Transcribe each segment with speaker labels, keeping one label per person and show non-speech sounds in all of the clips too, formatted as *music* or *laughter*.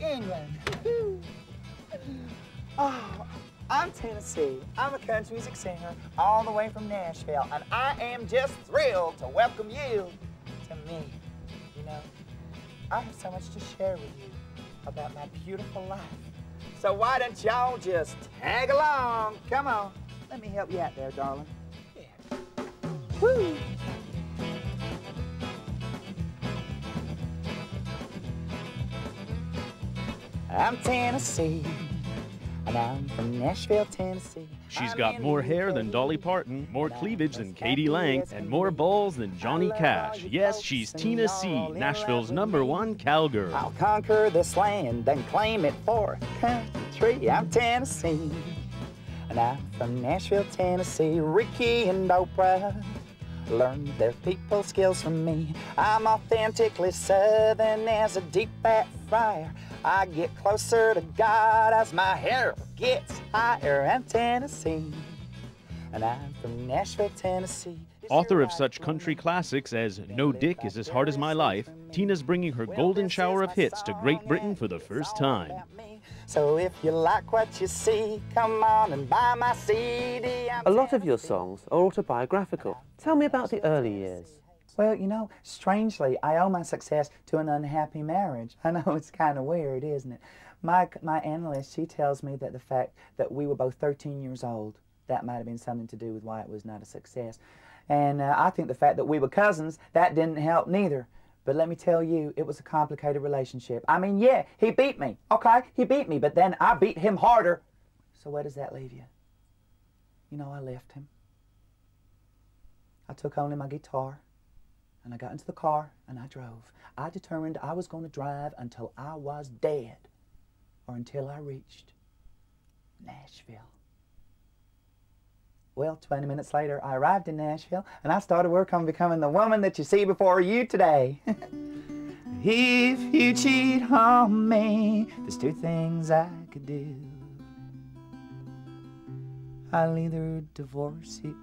Speaker 1: England. *laughs* oh, I'm Tina C. I'm a country music singer all the way from Nashville, and I am just thrilled to welcome you to me. You know, I have so much to share with you about my beautiful life. So why don't y'all just tag along? Come on. Let me help you out there, darling. Yeah. Woo! I'm Tina C, and I'm from Nashville, Tennessee.
Speaker 2: She's got more hair than Dolly Parton, more cleavage than k.d. lang, and more balls than Johnny Cash. Yes, she's Tina C, Nashville's number one cowgirl.
Speaker 1: I'll conquer this land and claim it for country. I'm Tina C, and I'm from Nashville, Tennessee. Ricky and Oprah learned their people skills from me. I'm authentically southern as a deep fat fryer. I get closer to God as my hair gets higher. I'm Tina C, and I'm from Nashville, Tennessee.
Speaker 2: Author of such country classics as No Dick is as Hard as My Life, Tina's bringing her golden shower of hits to Great Britain for the first time.
Speaker 1: So if you like what you see, come on and buy my CD. I'm
Speaker 3: A lot of your songs are autobiographical. Tell me about the early years.
Speaker 1: Well, you know, strangely, I owe my success to an unhappy marriage. *laughs* I know it's kind of weird, isn't it? My, my analyst, she tells me that the fact that we were both 13 years old, that might have been something to do with why it was not a success. And uh, I think the fact that we were cousins, that didn't help neither. But let me tell you, it was a complicated relationship. I mean, yeah, he beat me, okay? He beat me, but then I beat him harder. So where does that leave you? You know, I left him. I took only my guitar and I got into the car and I drove. I determined I was going to drive until I was dead or until I reached Nashville. Well, 20 minutes later, I arrived in Nashville and I started work on becoming the woman that you see before you today. *laughs* if you cheat on me, there's two things I could do. I'll either divorce you.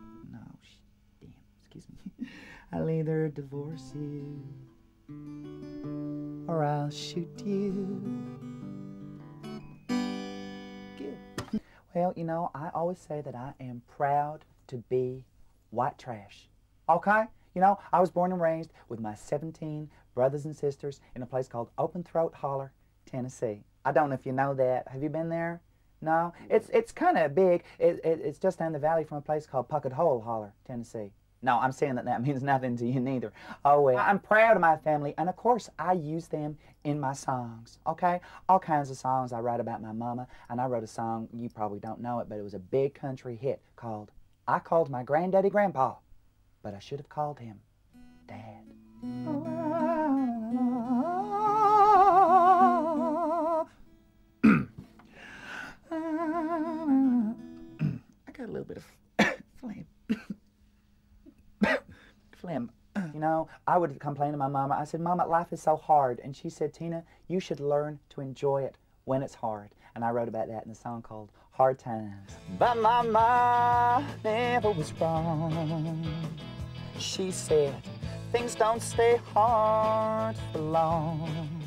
Speaker 1: I'll either divorce you or I'll shoot you. Well, you know, I always say that I am proud to be white trash. Okay? You know, I was born and raised with my 17 brothers and sisters in a place called Open Throat Holler, Tennessee. I don't know if you know that. Have you been there? No? It's, it's kind of big. It, it, it's just down the valley from a place called Puckett Hole Holler, Tennessee. No, I'm saying that that *laughs* means nothing to you neither. Oh, well, I'm proud of my family, and of course, I use them in my songs, okay? All kinds of songs I write about my mama, and I wrote a song, you probably don't know it, but it was a big country hit called I Called My Granddaddy Grandpa, but I should have called him Dad. Oh, I would complain to my mama. I said, Mama, life is so hard. And she said, Tina, you should learn to enjoy it when it's hard. And I wrote about that in a song called Hard Times. But my mama never was wrong. She said, things don't stay hard for long.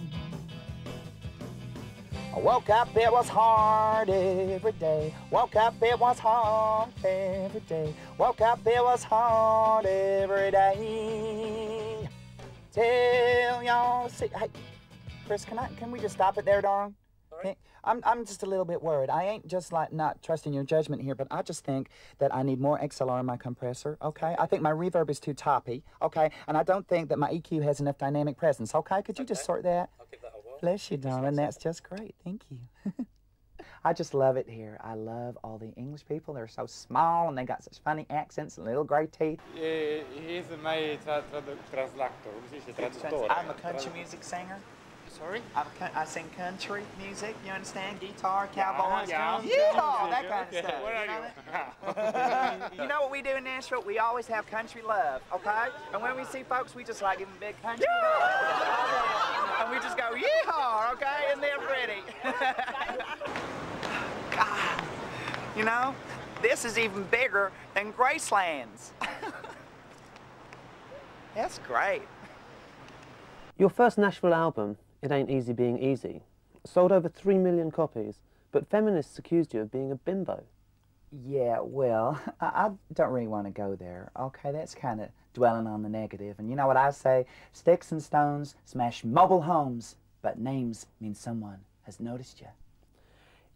Speaker 1: I woke up, it was hard every day. Woke up, it was hard every day. Woke up, it was hard every day. Tell y'all, see, hey, Chris, can I, can we just stop it there, darling? I'm, I'm just a little bit worried. I ain't just like not trusting your judgment here, but I just think that I need more XLR in my compressor, okay? I think my reverb is too toppy, okay? And I don't think that my EQ has enough dynamic presence, okay? Could you just sort that? Bless you, darling. That's just great. Thank you. *laughs* I just love it here. I love all the English people. They're so small and they got such funny accents and little gray teeth.
Speaker 4: Eh, He's my tra- translator, come si dice? Traduttore.
Speaker 1: I'm a country music singer.
Speaker 4: Sorry?
Speaker 1: I'm a, I sing country music. You understand? Guitar, cowboys,
Speaker 4: yeah,
Speaker 1: drums,
Speaker 4: yeah,
Speaker 1: yeehaw, that kind of stuff.
Speaker 4: Where
Speaker 1: you
Speaker 4: are
Speaker 1: know *laughs* *laughs* you? know what we do in Nashville? We always have country love, okay? And when we see folks, we just like give them big country love. And we just go, yeehaw, okay? And they're ready. *laughs* God, you know, this is even bigger than Graceland's. *laughs* That's great.
Speaker 3: Your first Nashville album, It Ain't Easy Being Easy, sold over 3 million copies, but feminists accused you of being a bimbo.
Speaker 1: Yeah, well, *laughs* I, I don't really want to go there. Okay, that's kind of dwelling on the negative. And you know what I say? Sticks and stones smash mobile homes, but names mean someone has noticed you.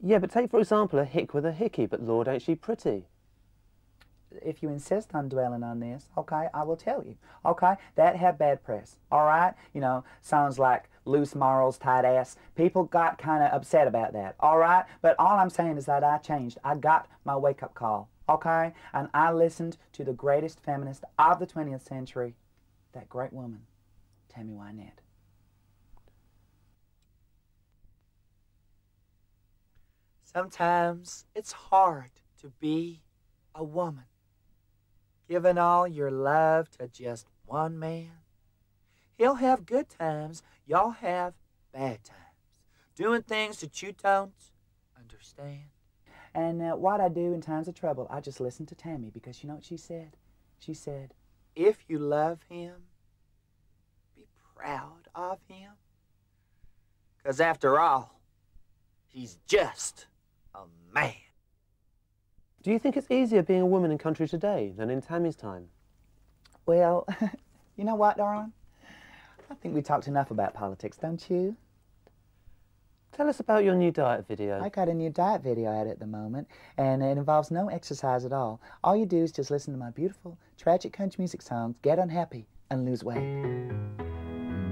Speaker 3: Yeah, but take for example a hick with a hickey, but Lord, ain't she pretty?
Speaker 1: if you insist on dwelling on this, okay, I will tell you. Okay, that had bad press. All right, you know, sounds like loose morals, tight ass. People got kind of upset about that. All right, but all I'm saying is that I changed. I got my wake up call. Okay, and I listened to the greatest feminist of the 20th century, that great woman, Tammy Wynette. Sometimes it's hard to be a woman giving all your love to just one man. He'll have good times, y'all have bad times, doing things that you don't understand. And uh, what I do in times of trouble, I just listen to Tammy because you know what she said? She said, if you love him, be proud of him. Because after all, he's just a man.
Speaker 3: Do you think it's easier being a woman in country today than in Tammy's time?
Speaker 1: Well, *laughs* you know what, Darling? I think we talked enough about politics, don't you?
Speaker 3: Tell us about your new diet video.
Speaker 1: I got a new diet video out at the moment, and it involves no exercise at all. All you do is just listen to my beautiful, tragic country music songs, get unhappy, and lose weight.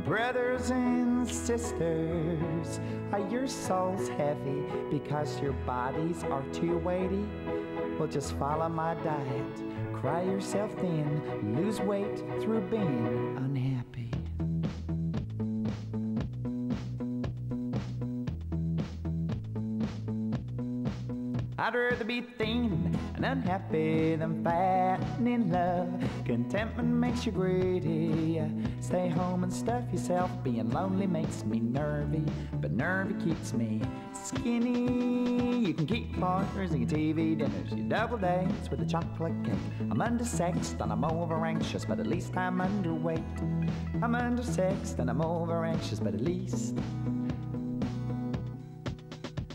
Speaker 1: Brothers and sisters, are your souls heavy because your bodies are too weighty? Well, just follow my diet. Cry yourself thin, lose weight through being unhappy. I'd rather be thin and unhappy than fat and in love. Contentment makes you greedy. Stay home and stuff yourself. Being lonely makes me nervy, but nervy keeps me skinny. You can keep partners and your TV dinners. You double dates with a chocolate cake. I'm undersexed and I'm over anxious, but at least I'm underweight. I'm undersexed and I'm over anxious, but at least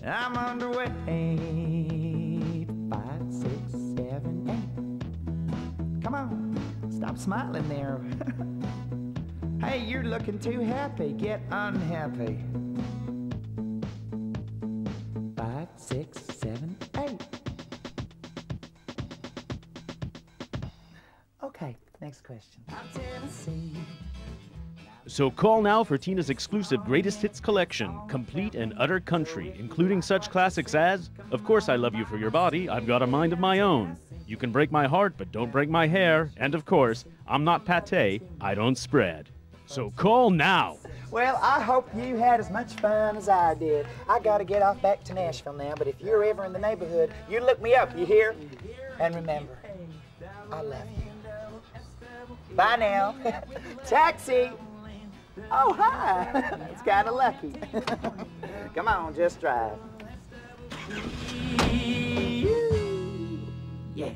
Speaker 1: I'm underweight. Five, six, seven, eight. Come on, stop smiling there. *laughs* hey, you're looking too happy. Get unhappy. Five, six, seven, eight. Okay, next question. Tennessee.
Speaker 2: So call now for Tina's exclusive greatest hits collection, complete and utter country, including such classics as Of Course I Love You for Your Body, I've Got a Mind of My Own, You Can Break My Heart But Don't Break My Hair, and of course, I'm Not Pate, I Don't Spread. So call now.
Speaker 1: Well, I hope you had as much fun as I did. I gotta get off back to Nashville now, but if you're ever in the neighborhood, you look me up, you hear? And remember, I love you. Bye now. *laughs* Taxi! Oh, hi. *laughs* it's kind of lucky. *laughs* Come on, just drive. Yeah.